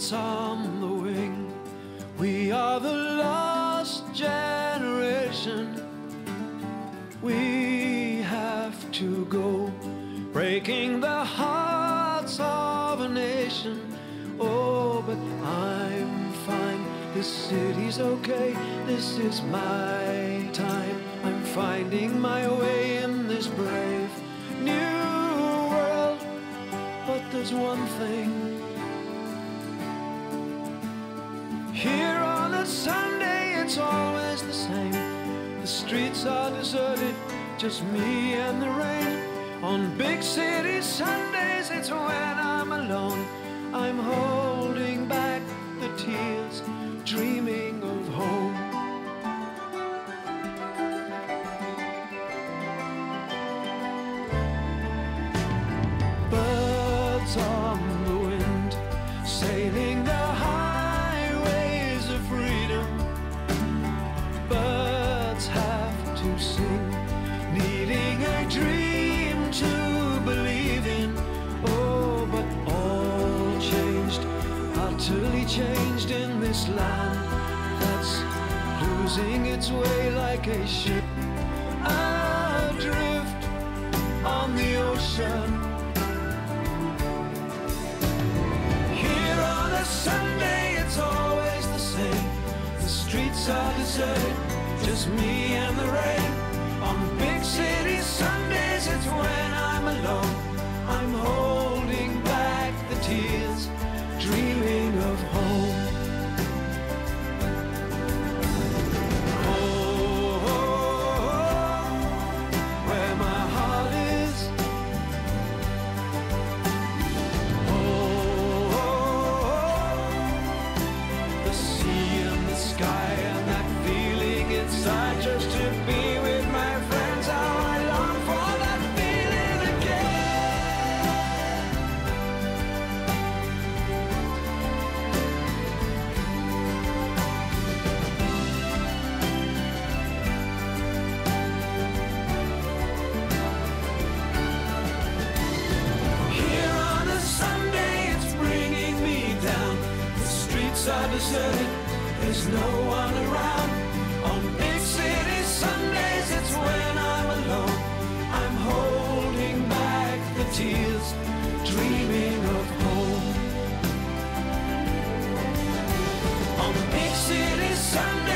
birds on the wing. We are the lost generation. We have to go, breaking the hearts of a nation. Oh, but I'm fine. This city's okay. This is my time. I'm finding my way in this brave new world. But there's one thing. Sunday, it's always the same. The streets are deserted, just me and the rain. On big city Sundays, it's when I'm alone. I'm holding back the tears, dreaming of home. Birds on the wind, sailing the changed in this land that's losing its way like a ship adrift on the ocean. Here on a Sunday, it's always the same. The streets are deserted, just me and the deserted, there's no one around. On big city Sundays, it's when I'm alone. I'm holding back the tears, dreaming of home. On big city Sundays,